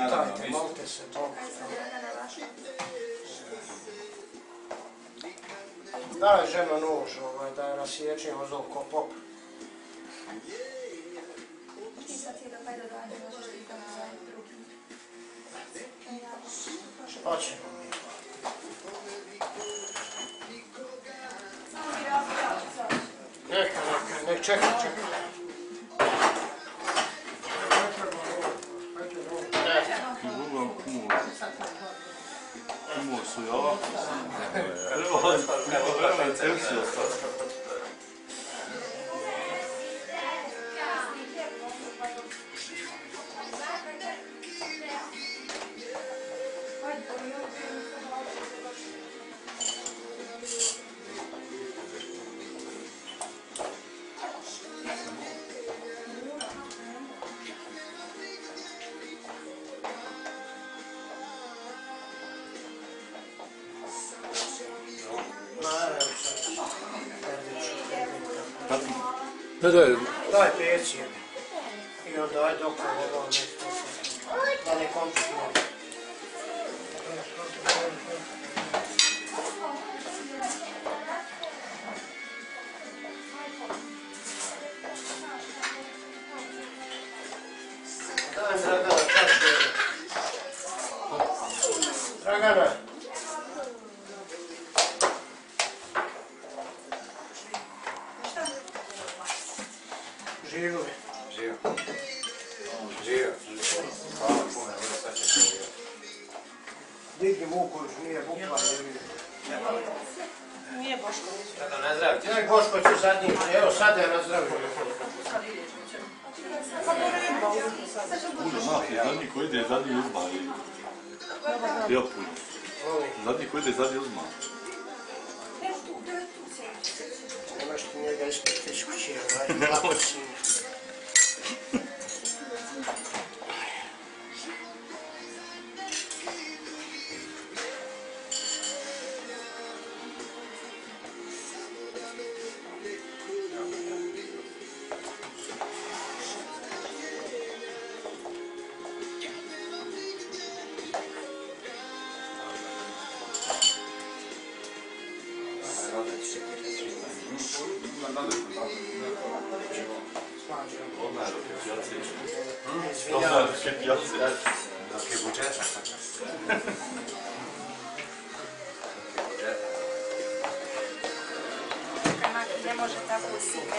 Čitajte, molite se Bogu. Daj ženo nož, ovaj, da je rasječimo zov ko pop. Šta ćemo mi? Neka, neka, nek čekaj, čekaj. 수요. 그리고 그리고 셀수였어. Sad. Ne daj, Daj jebi. I onda aj dok ovo nešto. Da ne. Daj Dragana. Dragana. Je. Živo. Živo. Hvala puno, evo sad će se živo. Digni muku, nije bukva, jebi. Nije Boško. Sada nazdravite. Nek Boško ću zadnji, evo sad ja nazdravim. bude mati, zadnji koji ide, zadnji uzma. Ja puno. Zadnji koji ide, zadnji uzma. Nemaš ti njega ispred iz kuće, ovaj, lako Dobra, kiepiacy. Takie buczeczek. Ne može tako u sine.